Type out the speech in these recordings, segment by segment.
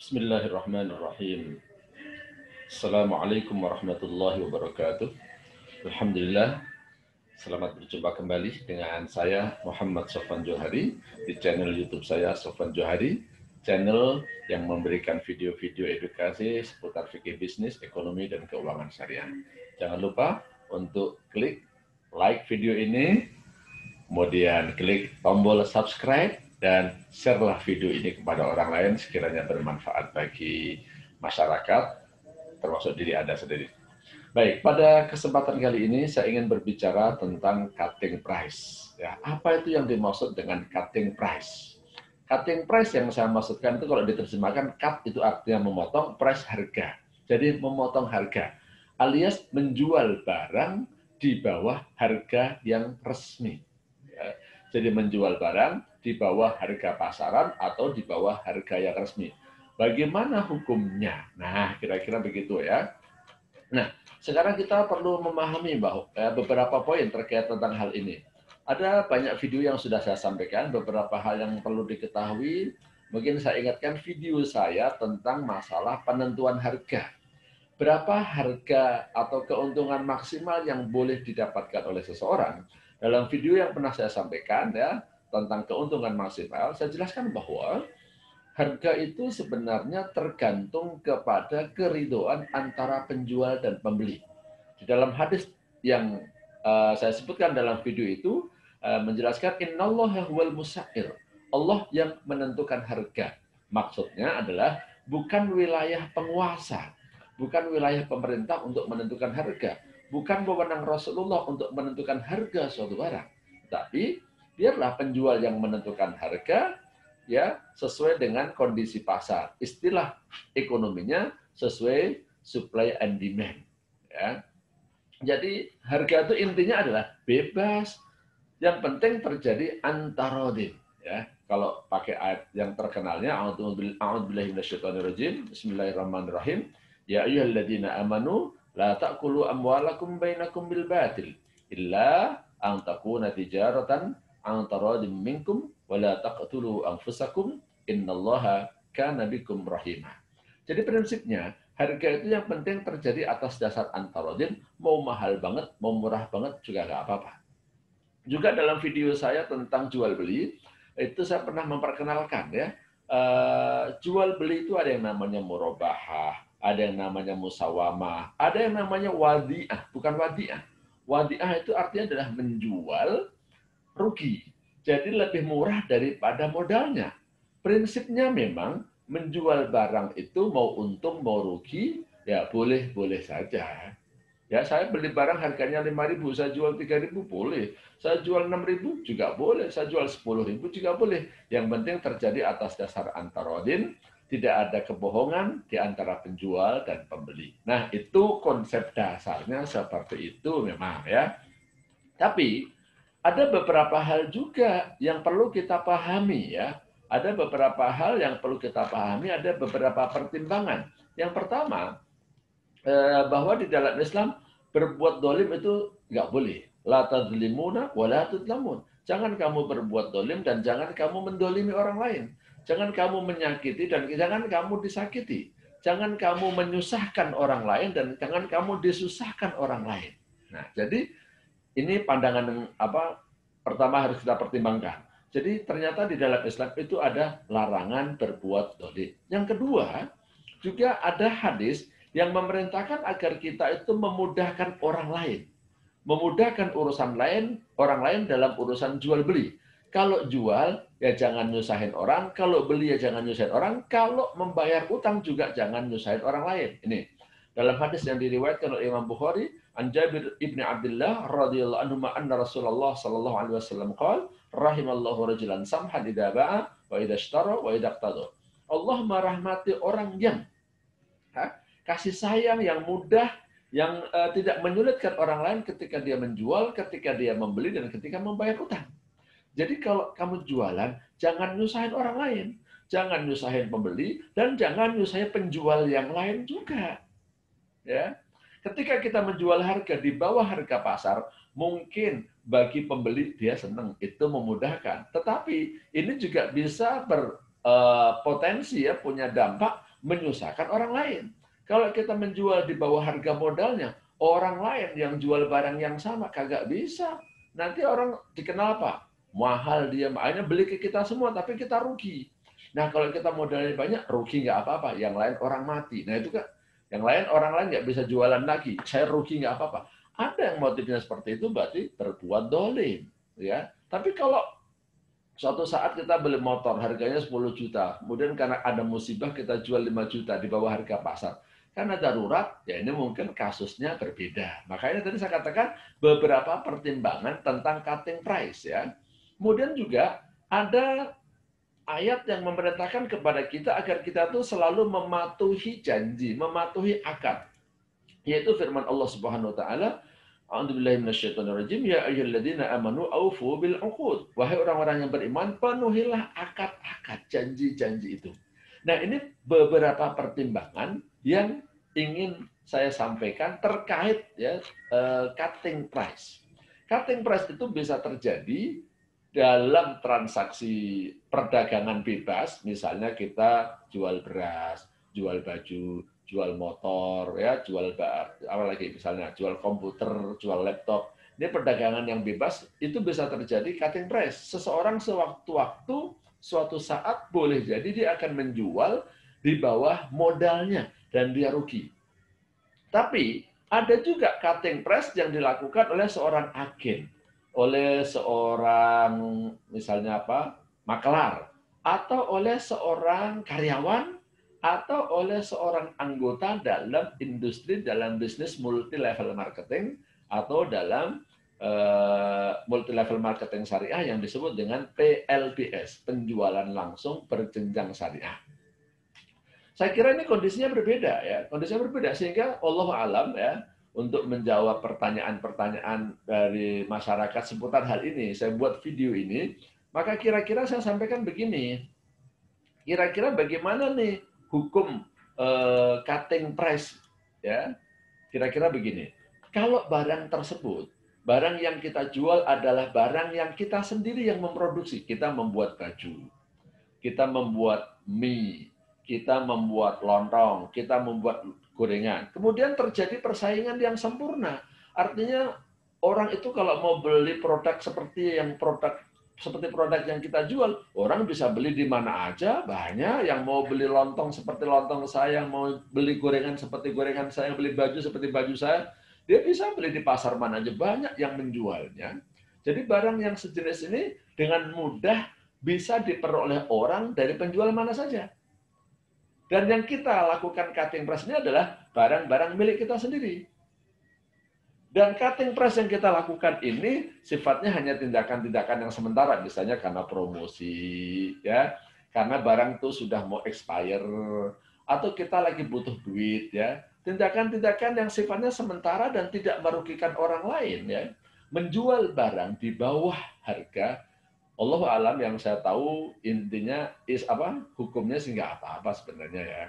Bismillahirrahmanirrahim. Assalamualaikum warahmatullahi wabarakatuh. Alhamdulillah, selamat berjumpa kembali dengan saya Muhammad Sofan Johari di channel YouTube saya Sofan Johari, channel yang memberikan video-video edukasi seputar fikih bisnis, ekonomi, dan keuangan syariah. Jangan lupa untuk klik like video ini, kemudian klik tombol subscribe, dan share-lah video ini kepada orang lain sekiranya bermanfaat bagi masyarakat, termasuk diri Anda sendiri. Baik, pada kesempatan kali ini saya ingin berbicara tentang cutting price. Ya, apa itu yang dimaksud dengan cutting price? Cutting price yang saya maksudkan itu kalau diterjemahkan cut itu artinya memotong, price harga. Jadi memotong harga alias menjual barang di bawah harga yang resmi. Ya, jadi menjual barang di bawah harga pasaran atau di bawah harga yang resmi. Bagaimana hukumnya? Nah, kira-kira begitu ya. Nah, sekarang kita perlu memahami bahwa eh, beberapa poin terkait tentang hal ini. Ada banyak video yang sudah saya sampaikan, beberapa hal yang perlu diketahui. Mungkin saya ingatkan video saya tentang masalah penentuan harga. Berapa harga atau keuntungan maksimal yang boleh didapatkan oleh seseorang? Dalam video yang pernah saya sampaikan ya, tentang keuntungan maksimal, saya jelaskan bahwa harga itu sebenarnya tergantung kepada keridoan antara penjual dan pembeli. Di dalam hadis yang uh, saya sebutkan dalam video itu uh, menjelaskan innallaha huwal musair. Allah yang menentukan harga. Maksudnya adalah bukan wilayah penguasa, bukan wilayah pemerintah untuk menentukan harga, bukan wewenang Rasulullah untuk menentukan harga suatu barang. Tapi biarlah penjual yang menentukan harga ya sesuai dengan kondisi pasar. Istilah ekonominya sesuai supply and demand. Ya. Jadi harga itu intinya adalah bebas. Yang penting terjadi antarodin. Ya. Kalau pakai ayat yang terkenalnya, Bismillahirrahmanirrahim. Ya ayyuhalladzina amanu la ta'kulu amwalakum bainakum bil batil illa an takuna tijaratan antara minkum wala taqtulu anfusakum innallaha kana bikum rahimah. Jadi prinsipnya harga itu yang penting terjadi atas dasar antarodin, mau mahal banget, mau murah banget juga nggak apa-apa. Juga dalam video saya tentang jual beli, itu saya pernah memperkenalkan ya, uh, jual beli itu ada yang namanya murabahah, ada yang namanya musawamah, ada yang namanya wadiah, bukan wadiah. Wadiah itu artinya adalah menjual rugi. Jadi lebih murah daripada modalnya. Prinsipnya memang menjual barang itu mau untung mau rugi ya boleh-boleh saja. Ya, saya beli barang harganya 5.000, saya jual 3.000 boleh. Saya jual 6.000 juga boleh, saya jual 10.000 juga boleh. Yang penting terjadi atas dasar antarodin, tidak ada kebohongan di antara penjual dan pembeli. Nah, itu konsep dasarnya seperti itu memang ya. Tapi ada beberapa hal juga yang perlu kita pahami ya. Ada beberapa hal yang perlu kita pahami, ada beberapa pertimbangan. Yang pertama, eh, bahwa di dalam Islam berbuat dolim itu nggak boleh. La tadlimuna wa la tudlamun. Jangan kamu berbuat dolim dan jangan kamu mendolimi orang lain. Jangan kamu menyakiti dan jangan kamu disakiti. Jangan kamu menyusahkan orang lain dan jangan kamu disusahkan orang lain. Nah, jadi ini pandangan yang apa pertama harus kita pertimbangkan. Jadi ternyata di dalam Islam itu ada larangan berbuat dolim. Yang kedua, juga ada hadis yang memerintahkan agar kita itu memudahkan orang lain. Memudahkan urusan lain, orang lain dalam urusan jual beli. Kalau jual, ya jangan nyusahin orang. Kalau beli, ya jangan nyusahin orang. Kalau membayar utang juga jangan nyusahin orang lain. Ini dalam hadis yang diriwayatkan oleh Imam Bukhari, An Jabir ibni Abdullah radhiyallahu anhu anna Rasulullah sallallahu alaihi wasallam qala rahimallahu rajulan samhan idza wa idza ishtara wa idza iqtada. Allah merahmati orang yang ha, kasih sayang yang mudah yang uh, tidak menyulitkan orang lain ketika dia menjual, ketika dia membeli dan ketika membayar utang. Jadi kalau kamu jualan, jangan nyusahin orang lain, jangan nyusahin pembeli dan jangan nyusahin penjual yang lain juga. Ya. Ketika kita menjual harga di bawah harga pasar, mungkin bagi pembeli dia senang, itu memudahkan. Tetapi ini juga bisa berpotensi eh, ya punya dampak menyusahkan orang lain. Kalau kita menjual di bawah harga modalnya, orang lain yang jual barang yang sama kagak bisa. Nanti orang dikenal apa? Mahal dia, makanya beli ke kita semua, tapi kita rugi. Nah kalau kita modalnya banyak, rugi nggak apa-apa. Yang lain orang mati. Nah itu kan, yang lain orang lain nggak bisa jualan lagi. Saya rugi nggak apa-apa. Ada yang motifnya seperti itu, berarti berbuat dolim. ya. Tapi kalau suatu saat kita beli motor harganya 10 juta, kemudian karena ada musibah kita jual 5 juta di bawah harga pasar karena darurat, ya ini mungkin kasusnya berbeda. Makanya tadi saya katakan beberapa pertimbangan tentang cutting price ya. Kemudian juga ada ayat yang memerintahkan kepada kita agar kita tuh selalu mematuhi janji, mematuhi akad. Yaitu firman Allah Subhanahu wa taala, A'udzubillahiminasyaitonirrajim ya ayyuhalladzina amanu aufu bil uqud. Wahai orang-orang yang beriman, penuhilah akad-akad janji-janji itu. Nah, ini beberapa pertimbangan yang ingin saya sampaikan terkait ya uh, cutting price. Cutting price itu bisa terjadi dalam transaksi perdagangan bebas, misalnya kita jual beras, jual baju, jual motor, ya, jual apa lagi misalnya jual komputer, jual laptop. Ini perdagangan yang bebas itu bisa terjadi cutting price. Seseorang sewaktu-waktu suatu saat boleh jadi dia akan menjual di bawah modalnya dan dia rugi. Tapi ada juga cutting price yang dilakukan oleh seorang agen, oleh seorang misalnya apa? makelar atau oleh seorang karyawan atau oleh seorang anggota dalam industri dalam bisnis multi level marketing atau dalam uh, eh, multi level marketing syariah yang disebut dengan PLBS, penjualan langsung berjenjang syariah. Saya kira ini kondisinya berbeda ya, kondisinya berbeda sehingga Allah alam ya untuk menjawab pertanyaan-pertanyaan dari masyarakat seputar hal ini, saya buat video ini, maka kira-kira saya sampaikan begini, kira-kira bagaimana nih hukum uh, cutting price ya? Kira-kira begini, kalau barang tersebut barang yang kita jual adalah barang yang kita sendiri yang memproduksi, kita membuat baju, kita membuat mie, kita membuat lontong, kita membuat gorengan. Kemudian terjadi persaingan yang sempurna. Artinya orang itu kalau mau beli produk seperti yang produk seperti produk yang kita jual, orang bisa beli di mana aja, banyak yang mau beli lontong seperti lontong saya, yang mau beli gorengan seperti gorengan saya, beli baju seperti baju saya, dia bisa beli di pasar mana aja, banyak yang menjualnya. Jadi barang yang sejenis ini dengan mudah bisa diperoleh orang dari penjual mana saja. Dan yang kita lakukan cutting press ini adalah barang-barang milik kita sendiri. Dan cutting press yang kita lakukan ini sifatnya hanya tindakan-tindakan yang sementara, misalnya karena promosi, ya, karena barang itu sudah mau expire, atau kita lagi butuh duit, ya. Tindakan-tindakan yang sifatnya sementara dan tidak merugikan orang lain, ya. Menjual barang di bawah harga Allah alam yang saya tahu intinya is apa hukumnya sih nggak apa-apa sebenarnya ya.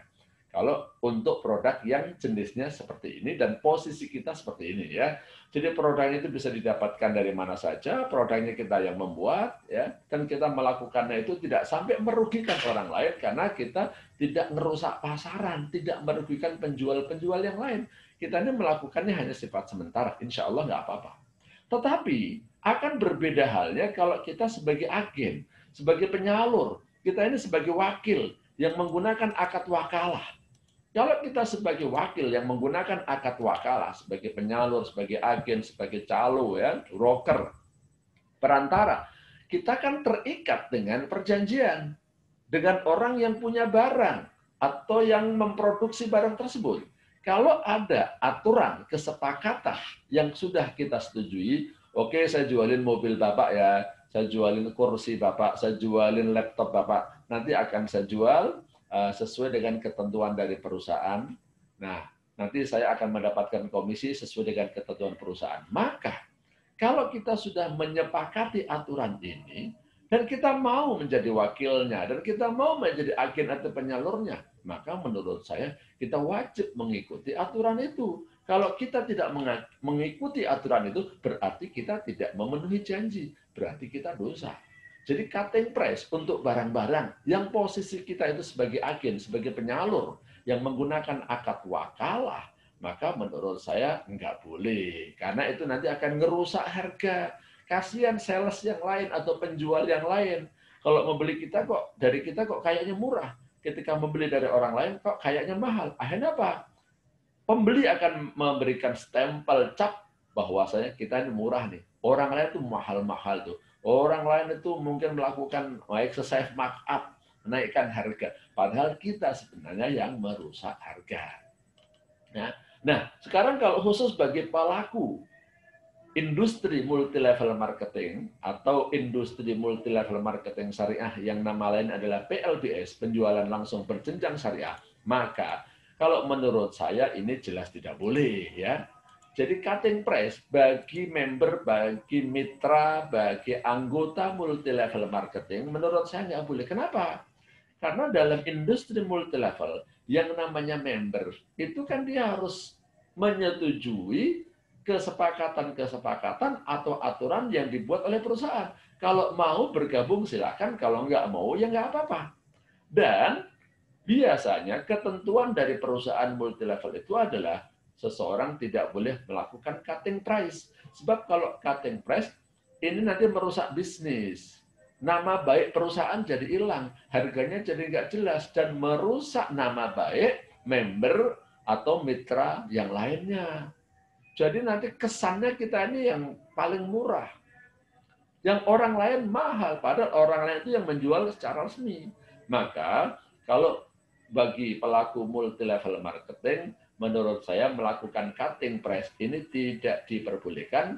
Kalau untuk produk yang jenisnya seperti ini dan posisi kita seperti ini ya. Jadi produknya itu bisa didapatkan dari mana saja, produknya kita yang membuat ya dan kita melakukannya itu tidak sampai merugikan orang lain karena kita tidak merusak pasaran, tidak merugikan penjual-penjual yang lain. Kita ini melakukannya hanya sifat sementara, insya Allah nggak apa-apa. Tetapi akan berbeda halnya kalau kita sebagai agen, sebagai penyalur, kita ini sebagai wakil yang menggunakan akad wakalah. Kalau kita sebagai wakil yang menggunakan akad wakalah sebagai penyalur, sebagai agen, sebagai calo, ya, broker, perantara, kita kan terikat dengan perjanjian dengan orang yang punya barang atau yang memproduksi barang tersebut. Kalau ada aturan kesepakatan yang sudah kita setujui, Oke, saya jualin mobil Bapak ya, saya jualin kursi Bapak, saya jualin laptop Bapak. Nanti akan saya jual uh, sesuai dengan ketentuan dari perusahaan. Nah, nanti saya akan mendapatkan komisi sesuai dengan ketentuan perusahaan. Maka, kalau kita sudah menyepakati aturan ini, dan kita mau menjadi wakilnya, dan kita mau menjadi agen atau penyalurnya, maka menurut saya kita wajib mengikuti aturan itu. Kalau kita tidak mengikuti aturan itu, berarti kita tidak memenuhi janji. Berarti kita dosa. Jadi cutting price untuk barang-barang yang posisi kita itu sebagai agen, sebagai penyalur, yang menggunakan akad wakalah, maka menurut saya nggak boleh. Karena itu nanti akan ngerusak harga. Kasihan sales yang lain atau penjual yang lain. Kalau membeli kita kok, dari kita kok kayaknya murah. Ketika membeli dari orang lain kok kayaknya mahal. Akhirnya apa? Pembeli akan memberikan stempel cap bahwasanya kita ini murah nih. Orang lain itu mahal-mahal tuh. Orang lain itu mungkin melakukan exercise markup, menaikkan harga. Padahal kita sebenarnya yang merusak harga. Nah, Nah, sekarang kalau khusus bagi pelaku industri multi level marketing atau industri multi level marketing syariah yang nama lain adalah PLBS, penjualan langsung berjenjang syariah, maka kalau menurut saya ini jelas tidak boleh ya. Jadi cutting price bagi member, bagi mitra, bagi anggota multi level marketing menurut saya nggak boleh. Kenapa? Karena dalam industri multi level yang namanya member itu kan dia harus menyetujui kesepakatan-kesepakatan atau aturan yang dibuat oleh perusahaan. Kalau mau bergabung silakan, kalau nggak mau ya nggak apa-apa. Dan biasanya ketentuan dari perusahaan multi level itu adalah seseorang tidak boleh melakukan cutting price. Sebab kalau cutting price ini nanti merusak bisnis. Nama baik perusahaan jadi hilang, harganya jadi nggak jelas dan merusak nama baik member atau mitra yang lainnya. Jadi nanti kesannya kita ini yang paling murah. Yang orang lain mahal, padahal orang lain itu yang menjual secara resmi. Maka kalau bagi pelaku multi level marketing, menurut saya melakukan cutting price ini tidak diperbolehkan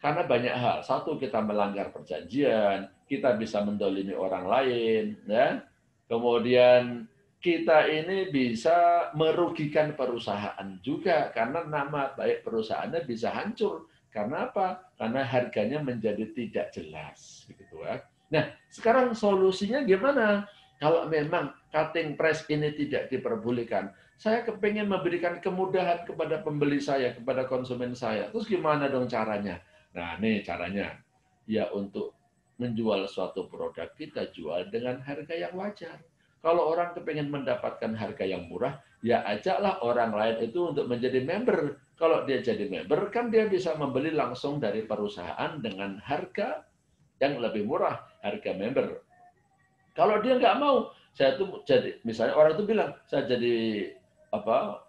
karena banyak hal. Satu, kita melanggar perjanjian, kita bisa mendolimi orang lain, ya. Kemudian kita ini bisa merugikan perusahaan juga karena nama baik perusahaannya bisa hancur. Karena apa? Karena harganya menjadi tidak jelas. Gitu ya. Nah, sekarang solusinya gimana? Kalau memang cutting price ini tidak diperbolehkan, saya kepingin memberikan kemudahan kepada pembeli saya, kepada konsumen saya. Terus gimana dong caranya? Nah, ini caranya. Ya untuk menjual suatu produk kita jual dengan harga yang wajar kalau orang kepengen mendapatkan harga yang murah, ya ajaklah orang lain itu untuk menjadi member. Kalau dia jadi member, kan dia bisa membeli langsung dari perusahaan dengan harga yang lebih murah, harga member. Kalau dia nggak mau, saya tuh jadi, misalnya orang itu bilang, saya jadi apa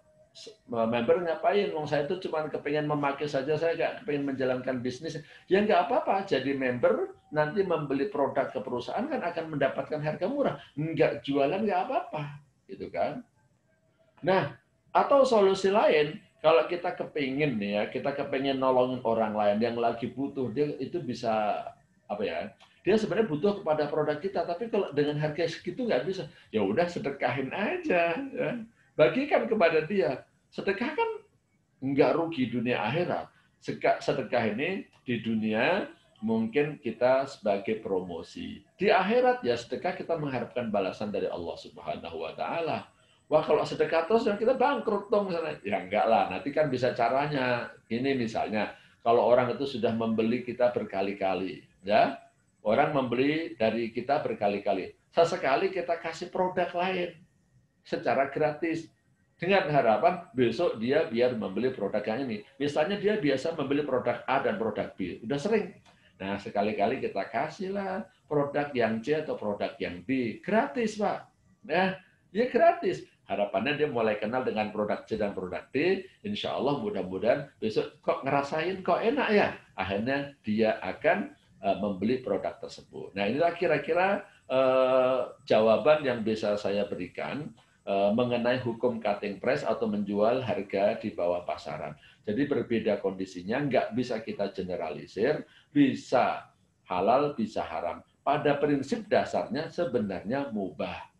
member ngapain? Wong saya itu cuma kepengen memakai saja, saya nggak kepengen menjalankan bisnis. Ya nggak apa-apa, jadi member nanti membeli produk ke perusahaan kan akan mendapatkan harga murah. Nggak jualan nggak apa-apa, gitu kan? Nah, atau solusi lain, kalau kita kepingin ya, kita kepingin nolongin orang lain yang lagi butuh, dia itu bisa apa ya? Dia sebenarnya butuh kepada produk kita, tapi kalau dengan harga segitu nggak bisa, ya udah sedekahin aja. Ya bagikan kepada dia. Sedekah kan nggak rugi dunia akhirat. Sedekah ini di dunia mungkin kita sebagai promosi. Di akhirat ya sedekah kita mengharapkan balasan dari Allah Subhanahu wa taala. Wah kalau sedekah terus yang kita bangkrut dong misalnya. Ya enggak lah, nanti kan bisa caranya. Ini misalnya kalau orang itu sudah membeli kita berkali-kali, ya. Orang membeli dari kita berkali-kali. Sesekali kita kasih produk lain secara gratis dengan harapan besok dia biar membeli produk yang ini. Misalnya dia biasa membeli produk A dan produk B, udah sering. Nah sekali-kali kita kasihlah produk yang C atau produk yang B, gratis pak. Nah ya gratis. Harapannya dia mulai kenal dengan produk C dan produk D. Insya Allah mudah-mudahan besok kok ngerasain kok enak ya. Akhirnya dia akan membeli produk tersebut. Nah inilah kira-kira uh, jawaban yang bisa saya berikan Eh, mengenai hukum cutting price atau menjual harga di bawah pasaran. Jadi berbeda kondisinya, nggak bisa kita generalisir, bisa halal, bisa haram. Pada prinsip dasarnya sebenarnya mubah.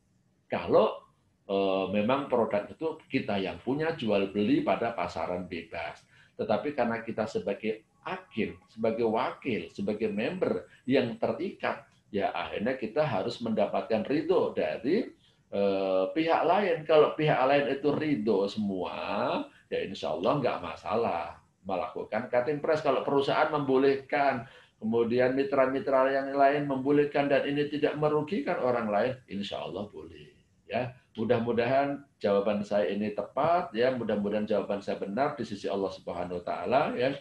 Kalau e, memang produk itu kita yang punya jual beli pada pasaran bebas. Tetapi karena kita sebagai agen, sebagai wakil, sebagai member yang terikat, ya akhirnya kita harus mendapatkan ridho dari Eh, pihak lain. Kalau pihak lain itu ridho semua, ya insya Allah nggak masalah melakukan cutting price. Kalau perusahaan membolehkan, kemudian mitra-mitra yang lain membolehkan dan ini tidak merugikan orang lain, insya Allah boleh. Ya, mudah-mudahan jawaban saya ini tepat ya, mudah-mudahan jawaban saya benar di sisi Allah Subhanahu wa taala ya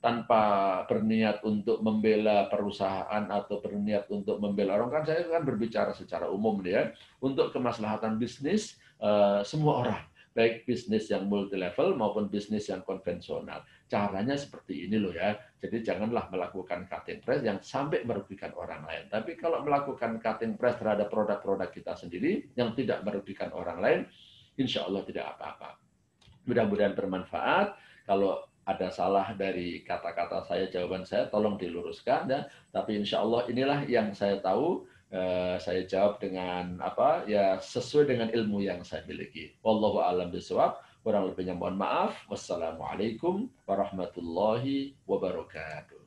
tanpa berniat untuk membela perusahaan atau berniat untuk membela orang. Kan saya kan berbicara secara umum ya. Untuk kemaslahatan bisnis uh, semua orang baik bisnis yang multi level maupun bisnis yang konvensional. Caranya seperti ini loh ya. Jadi janganlah melakukan cutting price yang sampai merugikan orang lain. Tapi kalau melakukan cutting price terhadap produk-produk kita sendiri yang tidak merugikan orang lain insya Allah tidak apa-apa. Mudah-mudahan bermanfaat. Kalau ada salah dari kata-kata saya, jawaban saya, tolong diluruskan ya. Tapi insya Allah inilah yang saya tahu, eh, saya jawab dengan apa ya sesuai dengan ilmu yang saya miliki. Wallahu a'lam bishawab. Kurang lebihnya mohon maaf. Wassalamualaikum warahmatullahi wabarakatuh.